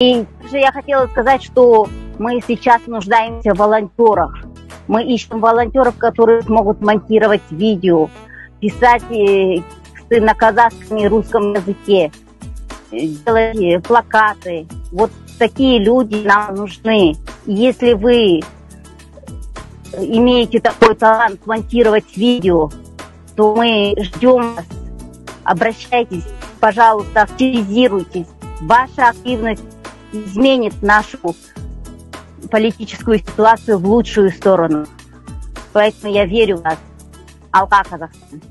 И также я хотела сказать, что мы сейчас нуждаемся в волонтерах. Мы ищем волонтеров, которые смогут монтировать видео, писать тексты на казахском и русском языке, делать плакаты. Вот такие люди нам нужны. Если вы имеете такой талант монтировать видео, то мы ждем вас. Обращайтесь, пожалуйста, активизируйтесь. Ваша активность изменит нашу политическую ситуацию в лучшую сторону. Поэтому я верю в вас. Алка, Казахстан.